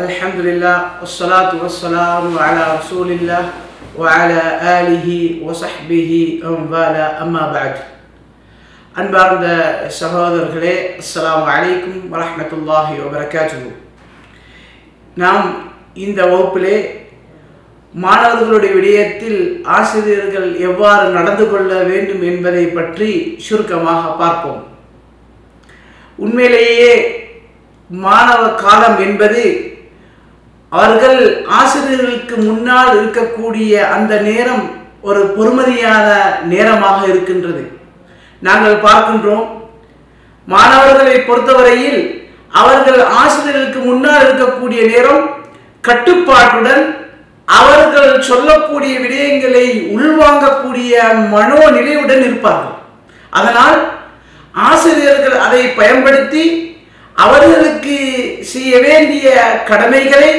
الحمد لله والصلاة والسلام على رسول الله وعلى آله وصحبه ومن والاه أما بعد அன்பார்ந்த சகோதரர்களே அஸ்ஸலாமு அலைக்கும் வரஹ்மத்துல்லாஹி வபரகாத்துஹு நாம் இந்த வகுப்பிலே மாணவர்களுடைய விடயத்தில் ஆசிரியர்கள் எவ்வாறு நடந்து கொள்ள வேண்டும் என்பதை பற்றி சுருக்கமாக பார்ப்போம் உண்மையிலேயே மாணவ காலம் என்பது அவர்கள் ஆசிரியர்களுக்கு முன்னால் இருக்கக்கூடிய அந்த நேரம் ஒரு பொறுமதியான நேரமாக இருக்கின்றது. நாங்கள் பார்க்கின்றோம் மாணவர்களை பொறுத்தவரையில் அவர்கள் ஆசிரியர்களுக்கு முன்னால் இருக்கக்கூடிய நேரம் கட்டுப்பாட்டுடன் அவர்கள் சொல்லக்கூடிய விடயங்களை உள்வாங்கக்கூடிய மனோநிலையுடன் இருப்பார்கள். அதனால் ஆசிரியர்கள் அதை பயன்படுத்தி அவர்களுக்கு செய்ய வேண்டிய கடமைகளை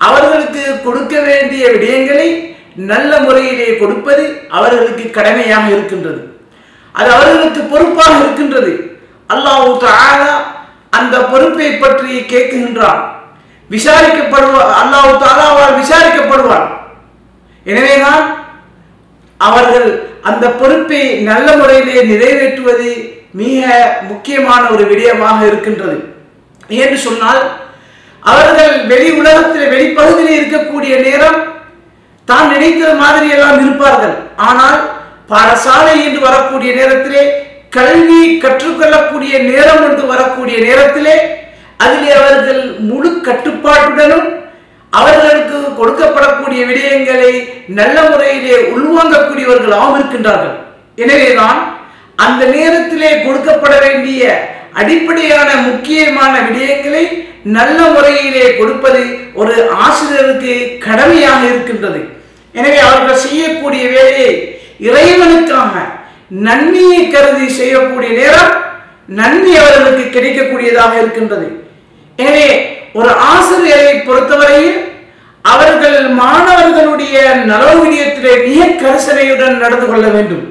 அவர்களுக்கு கொடுக்க வேண்டிய விடயங்களை நல்ல முறையிலே கொடுப்பது அவர்களுக்கு கடமையாக இருக்கின்றது. அது அவர்களுக்கு பொறுப்பாக இருக்கின்றது. அல்லாஹு தாலா அந்த பொறுப்பை பற்றி கேட்கின்றான் விசாரிக்கப்படுவார் அல்லாஹு தாலாவால் விசாரிக்கப்படுவார் எனவேதான் அவர்கள் அந்த பொறுப்பை நல்ல முறையிலே நிறைவேற்றுவது மிக முக்கியமான ஒரு விடயமாக இருக்கின்றது. என்று சொன்னால் அவர்கள் வெளி உலகத்தில் வெளிப்பகுதியில் இருக்கக்கூடிய நேரம் தான் நினைத்தது மாதிரி எல்லாம் இருப்பார்கள். ஆனால் பாடசாலை என்று வரக்கூடிய நேரத்திலே கல்வி கற்றுக்கொள்ளக்கூடிய நேரம் என்று வரக்கூடிய நேரத்திலே அதிலே அவர்கள் முழு கட்டுப்பாட்டுடனும் அவர்களுக்கு கொடுக்கப்படக்கூடிய விடயங்களை நல்ல முறையிலே உள்வாங்கக்கூடியவர்களாகவும் இருக்கின்றார்கள். எனவேதான் அந்த நேரத்திலே கொடுக்கப்பட வேண்டிய அடிப்படையான முக்கியமான விடயங்களை நல்ல முறையிலே கொடுப்பது ஒரு ஆசிரியருக்கு கடமையாக இருக்கின்றது. எனவே அவர்கள் செய்யக்கூடிய வேலையை இறைவனுக்காக நன்மையை கருதி செய்யக்கூடிய நேரம் நன்மை அவர்களுக்கு கிடைக்கக்கூடியதாக இருக்கின்றது. எனவே ஒரு ஆசிரியரை பொறுத்தவரையில் அவர்கள் மாணவர்களுடைய நலவிடயத்திலே மிக கரிசனையுடன் நடந்து கொள்ள வேண்டும்.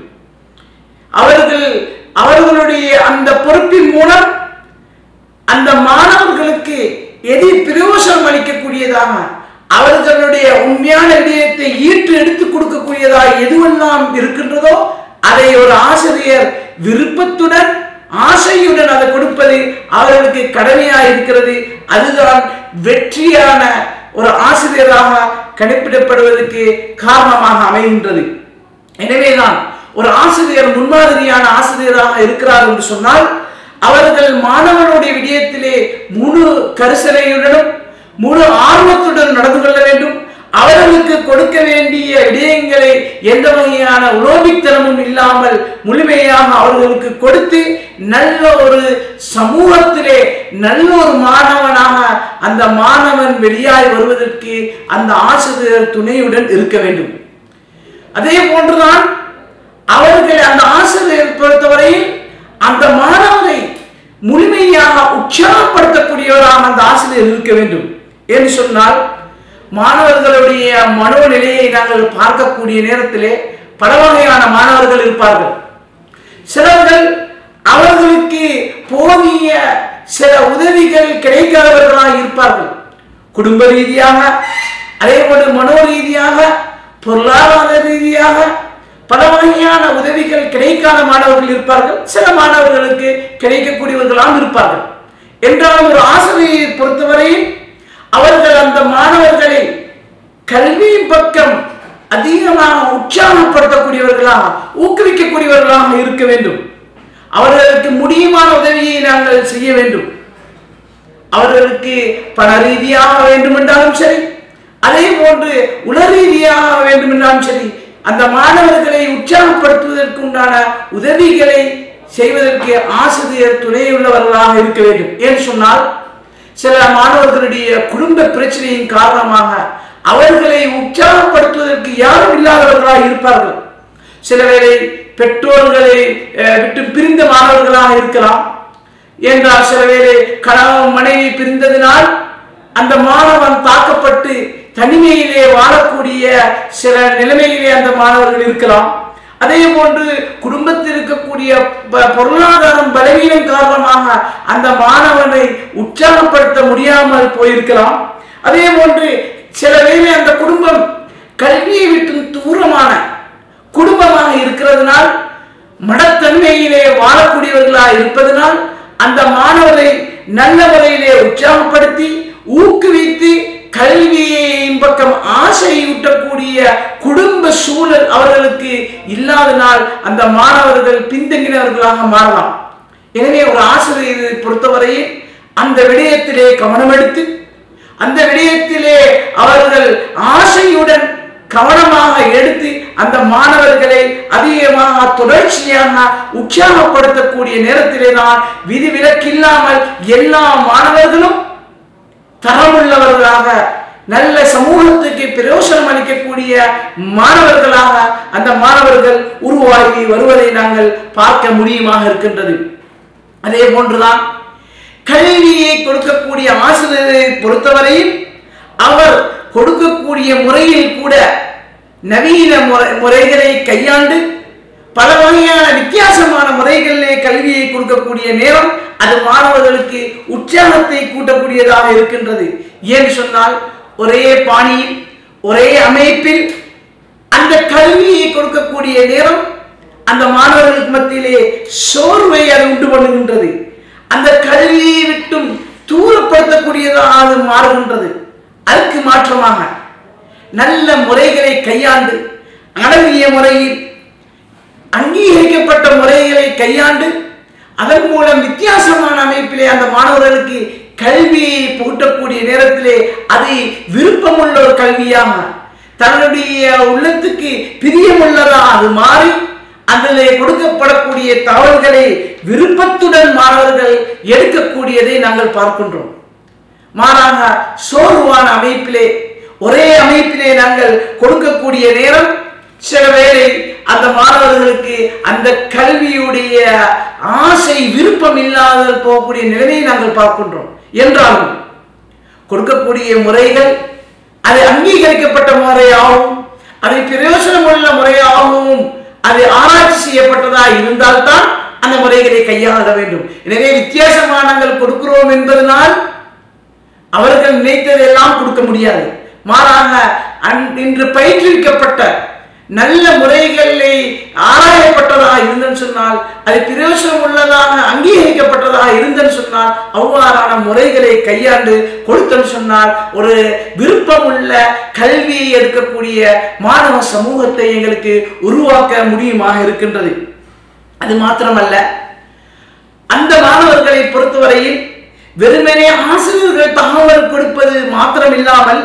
அவர்கள் அவர்களுடைய அந்த பொறுப்பின் மூலம் அந்த மாணவர்களுக்கு எது பிரயோசனம் அளிக்கக்கூடியதாக அவர்களுடைய உண்மையான விடயத்தை ஈற்று எடுத்துக் கொடுக்கக்கூடியதாக எதுவெல்லாம் இருக்கின்றதோ அதை ஒரு ஆசிரியர் விருப்பத்துடன் ஆசையுடன் அதை கொடுப்பது அவர்களுக்கு கடமையாக இருக்கிறது. அதுதான் வெற்றியான ஒரு ஆசிரியராக கணிப்பிடப்படுவதற்கு காரணமாக அமைகின்றது. எனவேதான் ஒரு ஆசிரியர் முன்மாதிரியான ஆசிரியராக இருக்கிறார் என்று சொன்னால் அவர்கள் மாணவனுடைய விடயத்திலே முழு கரிசனையுடனும் முழு ஆர்வத்துடன் நடந்து கொள்ள வேண்டும். அவர்களுக்கு கொடுக்க வேண்டிய விடயங்களை எந்த வகையான உலோபித்தனமும் இல்லாமல் முழுமையாக அவர்களுக்கு கொடுத்து நல்ல ஒரு சமூகத்திலே நல்ல ஒரு மாணவனாக அந்த மாணவன் வெளியாய் வருவதற்கு அந்த ஆசிரியர் துணையுடன் இருக்க வேண்டும். அதே போன்றுதான் அவர்கள் அந்த ஆசிரியர் பொறுத்தவரையில் அந்த மாணவனை முழுமையாக உற்சாகப்படுத்தக்கூடியவராக அந்த ஆசிரியர் இருக்க வேண்டும். என்று சொன்னால் மாணவர்களுடைய மனோநிலையை நாங்கள் பார்க்கக்கூடிய நேரத்திலே பல வகையான மாணவர்கள் இருப்பார்கள். சிலர்கள் அவர்களுக்கு போதிய சில உதவிகள் கிடைக்காதவர்களாக இருப்பார்கள். குடும்ப ரீதியாக அதே போன்று மனோ ரீதியாக பொருளாதார ரீதியாக பல வகையான உதவிகள் கிடைக்காத மாணவர்கள் இருப்பார்கள். சில மாணவர்களுக்கு கிடைக்கக்கூடியவர்களாம் இருப்பார்கள். என்றாலும் ஒரு ஆசிரியை பொறுத்தவரையில் அவர்கள் அந்த மாணவர்களை கல்வியின் பக்கம் அதிகமாக உற்சாகப்படுத்தக்கூடியவர்களாக ஊக்குவிக்கக்கூடியவர்களாக இருக்க வேண்டும். அவர்களுக்கு முடியுமான உதவியை நாங்கள் செய்ய வேண்டும். அவர்களுக்கு பண ரீதியாக வேண்டுமென்றாலும் சரி அதே போன்று உள ரீதியாக வேண்டுமென்றாலும் சரி அந்த மாணவர்களை உற்சாகப்படுத்துவதற்கு உண்டான உதவிகளை செய்வதற்கு ஆசிரியர் துணையுள்ளவர்களாக இருக்க வேண்டும். ஏன் சொன்னால் சில மாணவர்களுடைய குடும்ப பிரச்சனையின் காரணமாக அவர்களை உற்சாகப்படுத்துவதற்கு யாரும் இல்லாதவர்களாக இருப்பார்கள். சில வேளை பெற்றோர்களை விட்டு பிரிந்த மாணவர்களாக இருக்கலாம். என்றால் சில வேளை கணவன் மனைவி பிரிந்ததினால் அந்த மாணவன் தாக்கப்பட்டு தனிமையிலே வாழக்கூடிய சில நிலைமையிலே அந்த மாணவர்கள் இருக்கலாம். அதே போன்று குடும்பத்தில் இருக்கக்கூடிய ப- பொருளாதாரம் பலவீனம் காரணமாக அந்த மாணவனை உற்சாகப்படுத்த முடியாமல் போயிருக்கலாம். அதே போன்று சில வேளை அந்த குடும்பம் கல்வியை விட்டு தூரமான குடும்பமாக இருக்கிறதுனால் மனத்தன்மையிலே வாழக்கூடியவர்களாக இருப்பதனால் அந்த மாணவரை நல்ல முறையிலே உற்சாகப்படுத்தி ஊக்குவித்து கல்வியின் பக்கம் ஆசையூட்டக்கூடிய குடும்ப சூழல் அவர்களுக்கு இல்லாதனால் அந்த மாணவர்கள் பின்தங்கினவர்களாக மாறலாம். எனவே ஒரு ஆசிரியரை பொறுத்தவரையில் அந்த விடயத்திலே கவனம் எடுத்து அந்த விடயத்திலே அவர்கள் ஆசையுடன் கவனமாக எடுத்து அந்த மாணவர்களை அதிகமாக தொடர்ச்சியாக உற்சாகப்படுத்தக்கூடிய நேரத்திலே தான் விதிவிலக்கில்லாமல் எல்லா மாணவர்களும் தரமுள்ளவர்களாக நல்ல சமூகத்துக்கு பிரயோசனம் அளிக்கக்கூடிய மாணவர்களாக அந்த மாணவர்கள் உருவாகி வருவதை நாங்கள் பார்க்க முடியுமாக இருக்கின்றது. அதே போன்றுதான் கல்வியை கொடுக்கக்கூடிய ஆசிரியரை பொறுத்தவரையில் அவர் கொடுக்கக்கூடிய முறையில் கூட நவீன முறை முறைகளை கையாண்டு பல வகையான வித்தியாசமான முறைகளிலே கல்வியை கொடுக்கக்கூடிய நேரம் அது மாணவர்களுக்கு உற்சாகத்தை கூட்டக்கூடியதாக இருக்கின்றது. ஏன் சொன்னால் ஒரே பாணியில் ஒரே அமைப்பில் அந்த கல்வியை கொடுக்கக்கூடிய நேரம் அந்த மாணவர்களுக்கு மத்தியிலே சோர்வை அது உண்டு பண்ணுகின்றது. அந்த கல்வியை விட்டும் தூரப்படுத்தக்கூடியதாக அது மாறுகின்றது. அதுக்கு மாற்றமாக நல்ல முறைகளை கையாண்டு அழகிய முறையில் அங்கீகரிக்கப்பட்ட முறைகளை கையாண்டு அதன் மூலம் வித்தியாசமான அமைப்பிலே அந்த மாணவர்களுக்கு கல்வியை புகட்டக்கூடிய நேரத்திலே அது விருப்பமுள்ள ஒரு கல்வியாக தன்னுடைய உள்ளத்துக்கு பிரியமுள்ளதா அது மாறி அதில் கொடுக்கப்படக்கூடிய தகவல்களை விருப்பத்துடன் மாணவர்கள் எடுக்கக்கூடியதை நாங்கள் பார்க்கின்றோம். மாறாக சோர்வான அமைப்பிலே ஒரே அமைப்பிலே நாங்கள் கொடுக்கக்கூடிய நேரம் சில வேளை அந்த மாணவர்களுக்கு அந்த கல்வியுடைய ஆசை விருப்பம் இல்லாத போகக்கூடிய நிலைமையை நாங்கள் பார்க்கின்றோம். என்றாலும் கொடுக்கக்கூடிய முறைகள் அது அங்கீகரிக்கப்பட்ட முறையாகவும் அதை பிரயோசனம் உள்ள முறையாகவும் அது ஆராய்ச்சி செய்யப்பட்டதா இருந்தால்தான் அந்த முறைகளை கையாள வேண்டும். எனவே வித்தியாசமானங்கள் கொடுக்கிறோம் என்பதனால் அவர்கள் நினைத்ததெல்லாம் கொடுக்க முடியாது. மாறாக இன்று பயிற்றுவிக்கப்பட்ட நல்ல முறைகளை ஆராயப்பட்டதாக இருந்தன்னு சொன்னால் அது பிரயோசனம் உள்ளதாக அங்கீகரிக்கப்பட்டதாக இருந்தன்னு சொன்னால் அவ்வாறான முறைகளை கையாண்டு கொடுத்தன்னு சொன்னால் ஒரு விருப்பமுள்ள கல்வியை எடுக்கக்கூடிய மாணவ சமூகத்தை எங்களுக்கு உருவாக்க முடியுமாக இருக்கின்றது. அது மாத்திரமல்ல அந்த மாணவர்களை பொறுத்தவரையில் வெறுமனே ஆசிரியர்கள் தகவல் கொடுப்பது மாத்திரம் இல்லாமல்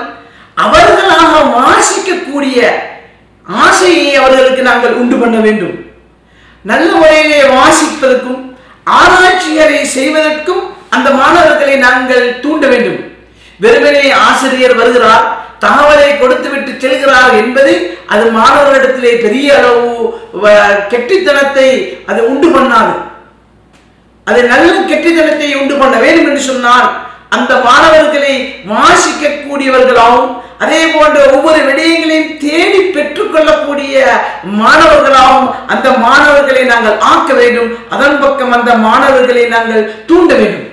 அவர்களாக வாசிக்கக்கூடிய ஆசையை அவர்களுக்கு நாங்கள் உண்டு பண்ண வேண்டும். நல்ல முறையிலே வாசிப்பதற்கும் ஆராய்ச்சிகளை செய்வதற்கும் அந்த மாணவர்களை நாங்கள் தூண்ட வேண்டும். வெறுமனே ஆசிரியர் வருகிறார் தகவலை கொடுத்துவிட்டு செல்கிறார் என்பது அது மாணவர்களிடத்திலே பெரிய அளவு வ- கெட்டித்தனத்தை அது உண்டு பண்ணாது. அது நல்ல கெட்டித்தனத்தை உண்டு பண்ண வேண்டும் என்று சொன்னால் அந்த மாணவர்களை வாசிக்கக்கூடியவர்களாகவும் அதே போன்ற ஒவ்வொரு விடயங்களையும் தேடி பெற்றுக்கொள்ளக்கூடிய மாணவர்களாகவும் அந்த மாணவர்களை நாங்கள் ஆக்க வேண்டும். அதன் பக்கம் அந்த மாணவர்களை நாங்கள் தூண்ட வேண்டும்.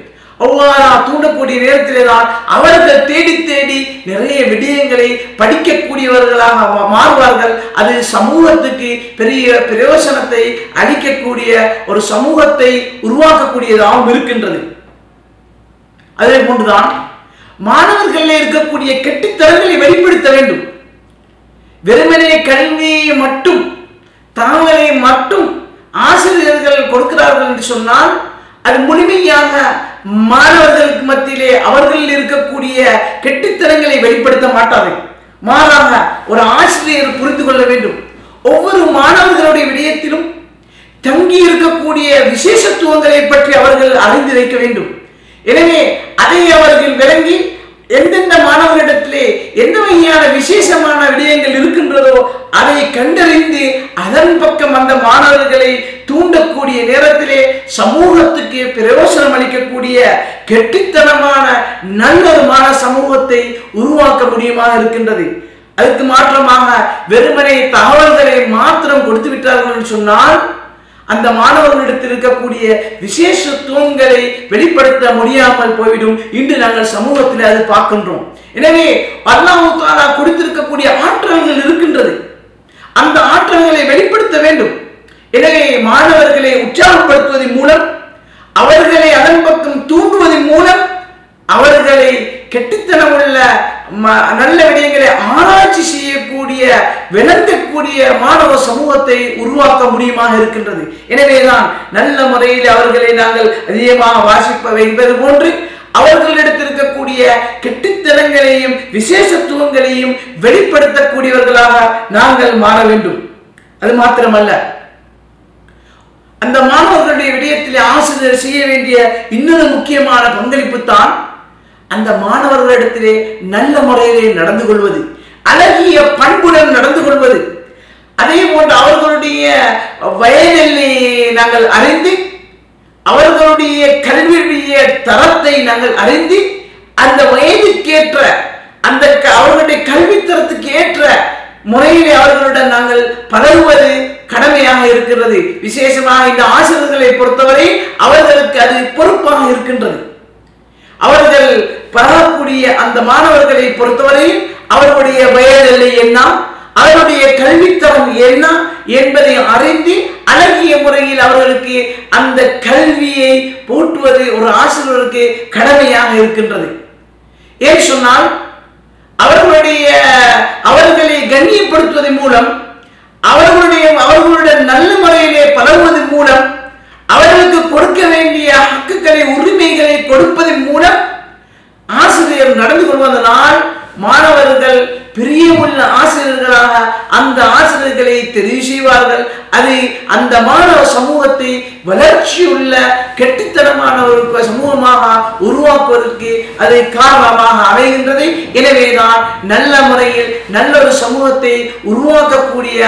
அவ்வாறா தூண்டக்கூடிய நேரத்திலே தான் அவர்கள் தேடி தேடி நிறைய விடயங்களை படிக்கக்கூடியவர்களாக மாறுவார்கள். அது சமூகத்துக்கு பெரிய பிரயோசனத்தை அளிக்கக்கூடிய ஒரு சமூகத்தை உருவாக்கக்கூடியதாகவும் இருக்கின்றது. அதே போன்றுதான் மாணவர்களில் இருக்கக்கூடிய கெட்டித்தனங்களை வெளிப்படுத்த வேண்டும். வெறுமனே கல்வியை மட்டும் தகவலை மட்டும் ஆசிரியர்கள் கொடுக்கிறார்கள் என்று சொன்னால் அது முழுமையாக மாணவர்களுக்கு மத்தியிலே அவர்களில் இருக்கக்கூடிய கெட்டித்தனங்களை வெளிப்படுத்த மாட்டார்கள் மாறாக ஒரு ஆசிரியர் புரிந்து கொள்ள வேண்டும். ஒவ்வொரு மாணவர்களுடைய விடயத்திலும் தங்கி இருக்கக்கூடிய விசேஷத்துவங்களை பற்றி அவர்கள் அறிந்து வைக்க வேண்டும். எனவே அதை அவர்கள் விளங்கி எந்தெந்த மாணவரிடத்திலே எந்த வகையான விசேஷமான விடயங்கள் இருக்கின்றதோ அதை கண்டறிந்து அதன் பக்கம் அந்த மாணவர்களை தூண்டக்கூடிய நேரத்திலே சமூகத்துக்கு பிரயோசனம் அளிக்கக்கூடிய கெட்டித்தனமான நல்லொரு மாணவ சமூகத்தை உருவாக்க முடியுமாக இருக்கின்றது. அதுக்கு மாற்றமாக வெறுமனே தகவல்களை மாத்திரம் கொடுத்து விட்டார்கள் என்று சொன்னால் அந்த மாணவர்களிடத்தில் இருக்கக்கூடிய விசேஷத்துவங்களை வெளிப்படுத்த முடியாமல் போய்விடும். இன்று நாங்கள் சமூகத்தில் அது பார்க்கின்றோம். எனவே அல்லாஹு தாலா கொடுத்திருக்கக்கூடிய ஆற்றல்கள் இருக்கின்றது. அந்த ஆற்றல்களை வெளிப்படுத்த வேண்டும். எனவே மாணவர்களை உற்சாகப்படுத்துவதன் மூலம் அவர்களை அதன் பக்கம் தூண்டுவதன் மூலம் அவர்களை கெட்டித்தனமுள்ள நல்ல விடயங்களை ஆராய்ச்சி செய்யக்கூடிய விளங்கக்கூடிய மாணவ சமூகத்தை உருவாக்க முடியுமாக இருக்கின்றது. எனவேதான் நல்ல முறையில் அவர்களை நாங்கள் அதிகமாக வாசிப்ப வைப்பது போன்று அவர்களிடத்தில் இருக்கக்கூடிய கெட்டித்தனங்களையும் விசேஷத்துவங்களையும் வெளிப்படுத்தக்கூடியவர்களாக நாங்கள் மாற வேண்டும். அது மாத்திரமல்ல. அந்த மாணவர்களுடைய விடயத்திலே ஆசிரியர் செய்ய வேண்டிய இன்னொரு முக்கியமான பங்களிப்பு தான் அந்த மாணவர்களிடத்திலே நல்ல முறையிலே நடந்து கொள்வது அழகிய பண்புடன் நடந்து கொள்வது. அதே போன்று அவர்களுடைய வயதிலே நாங்கள் அறிந்து அவர்களுடைய கல்வியுடைய தரத்தை நாங்கள் அறிந்து அந்த வயதுக்கேற்ற அந்த க- அவர்களுடைய கல்வித்தரத்துக்கு ஏற்ற முறையிலே அவர்களுடன் நாங்கள் பழகுவது கடமையாக இருக்கிறது. விசேஷமாக இந்த ஆசிரியர்களை பொறுத்தவரை அவர்களுக்கு அது பொறுப்பாக இருக்கின்றது. அவர்கள் பழகக்கூடிய அந்த மாணவர்களை பொறுத்தவரையும் அவர்களுடைய வயதில்லை என்ன? அவருடைய கல்வித்தரம் என்ன என்பதை அறிந்து அழகிய முறையில் அவர்களுக்கு அந்த கல்வியை போட்டுவது ஒரு ஆசிரியருக்கு கடமையாக இருக்கின்றது. ஏன் சொன்னால் அவர்களுடைய அவர்களை கண்ணியப்படுத்துவதன் மூலம் அவர்களுடைய அவர்களுடன் நல்ல முறையிலே பழகுவதன் மூலம் அவர்களுக்கு கொடுக்க வேண்டிய ஹக்குகளை உரிமைகளை கொடுப்பதன் மூலம் ஆசிரியர் தான் மாணவர்கள் பிரியமுள்ள ஆசிரியர்களாக அந்த ஆசிரியர்களை தெரிவு செய்வார்கள். அது அந்த மாணவ சமூகத்தை வளர்ச்சியுள்ள கெட்டித்தனமான ஒரு சமூகமாக உருவாக்குவதற்கு அது காரணமாக அமைகின்றது. எனவேதான் நல்ல முறையில் நல்ல ஒரு சமூகத்தை உருவாக்கக்கூடிய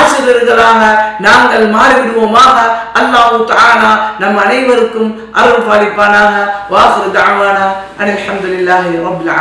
ஆசிரியர்களாக நாங்கள் மாறிவிடுவோமாக. அல்லாஹு தானா நம் அனைவருக்கும் அருள் பாலிப்பானாக. வாசு தாவானா அனில் ஹம்துலில்லாஹி ரப்பில்